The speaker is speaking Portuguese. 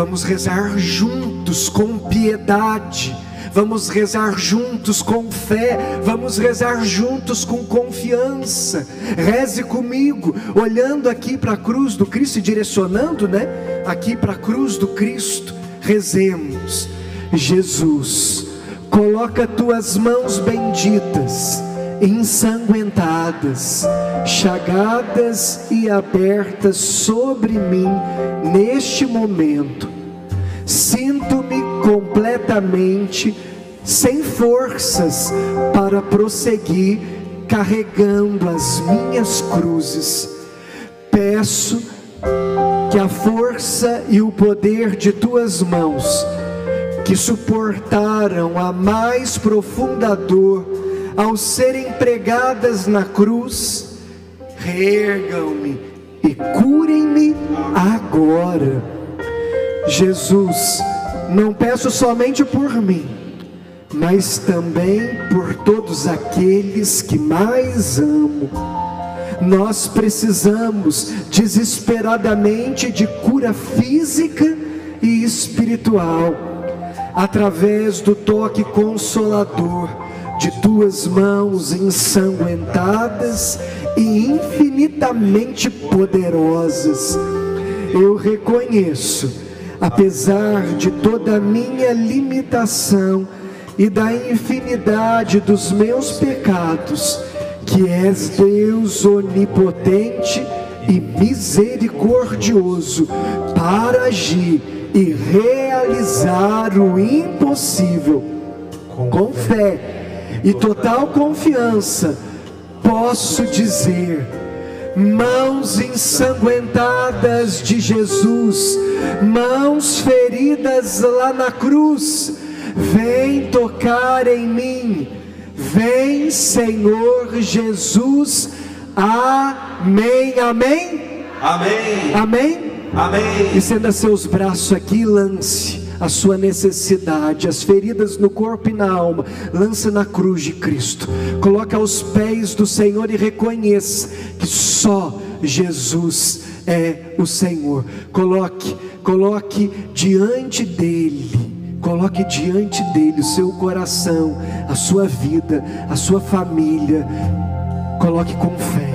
Vamos rezar juntos com piedade. Vamos rezar juntos com fé, vamos rezar juntos com confiança. Reze comigo, olhando aqui para a cruz do Cristo e direcionando, né? Aqui para a cruz do Cristo. Rezemos. Jesus, coloca tuas mãos benditas ensanguentadas, chagadas e abertas sobre mim neste momento. Sinto-me completamente sem forças para prosseguir carregando as minhas cruzes. Peço que a força e o poder de tuas mãos, que suportaram a mais profunda dor, ao serem pregadas na cruz, reergam-me e curem-me agora. Jesus, não peço somente por mim, mas também por todos aqueles que mais amo. Nós precisamos desesperadamente de cura física e espiritual, através do toque consolador de tuas mãos ensanguentadas e infinitamente poderosas. Eu reconheço, apesar de toda a minha limitação e da infinidade dos meus pecados, que és Deus onipotente e misericordioso para agir e realizar o impossível com fé e total confiança, posso dizer: mãos ensanguentadas de Jesus, mãos feridas lá na cruz, vem tocar em mim, vem Senhor Jesus, amém, amém, amém, amém, amém. Estenda seus braços aqui, lance a sua necessidade, as feridas no corpo e na alma, lança na cruz de Cristo. Coloque aos pés do Senhor e reconheça que só Jesus é o Senhor. Coloque, coloque diante dele. Coloque diante dele o seu coração, a sua vida, a sua família. Coloque com fé.